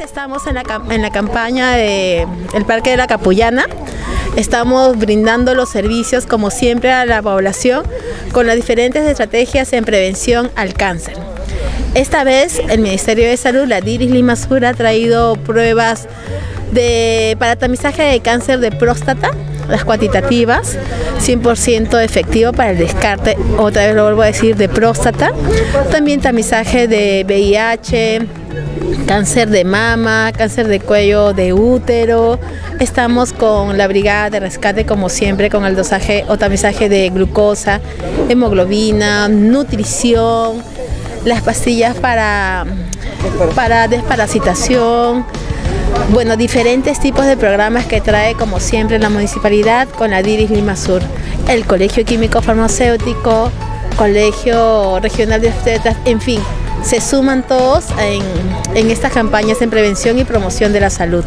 estamos en la, en la campaña del el Parque de la Capullana. Estamos brindando los servicios, como siempre, a la población con las diferentes estrategias en prevención al cáncer. Esta vez el Ministerio de Salud, la DIRIS Lima Sur, ha traído pruebas de, para tamizaje de cáncer de próstata, las cuantitativas, 100% efectivo para el descarte, otra vez lo vuelvo a decir, de próstata. También tamizaje de VIH, cáncer de mama, cáncer de cuello de útero. Estamos con la brigada de rescate como siempre con el dosaje o tamizaje de glucosa, hemoglobina, nutrición, las pastillas para, para desparasitación. Bueno, diferentes tipos de programas que trae como siempre la municipalidad con la DIRIS Lima Sur, el Colegio Químico Farmacéutico, Colegio Regional de Obstetras, en fin, se suman todos en, en estas campañas en prevención y promoción de la salud.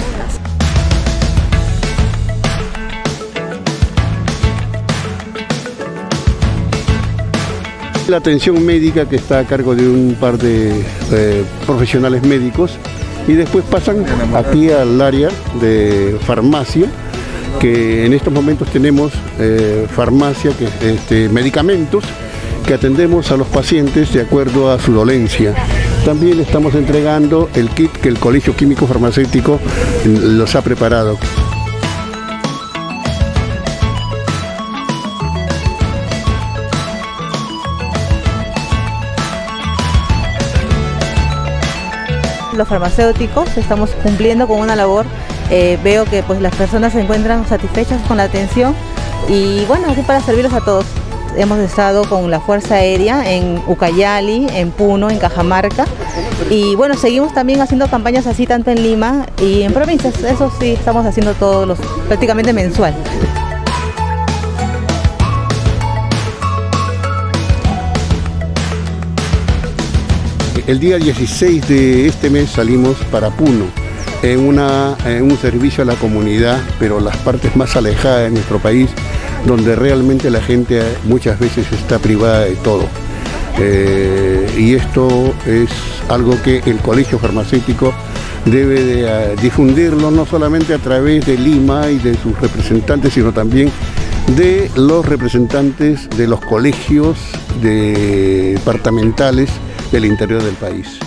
La atención médica que está a cargo de un par de eh, profesionales médicos y después pasan aquí al área de farmacia que en estos momentos tenemos eh, farmacia, que, este, medicamentos que atendemos a los pacientes de acuerdo a su dolencia. También estamos entregando el kit que el Colegio Químico Farmacéutico los ha preparado. Los farmacéuticos estamos cumpliendo con una labor, eh, veo que pues las personas se encuentran satisfechas con la atención y bueno, aquí para servirlos a todos hemos estado con la Fuerza Aérea en Ucayali, en Puno, en Cajamarca. Y bueno, seguimos también haciendo campañas así tanto en Lima y en provincias. Eso sí, estamos haciendo todos los, prácticamente mensual. El día 16 de este mes salimos para Puno en, una, en un servicio a la comunidad, pero las partes más alejadas de nuestro país donde realmente la gente muchas veces está privada de todo. Eh, y esto es algo que el colegio farmacéutico debe de, eh, difundirlo no solamente a través de Lima y de sus representantes, sino también de los representantes de los colegios departamentales del interior del país.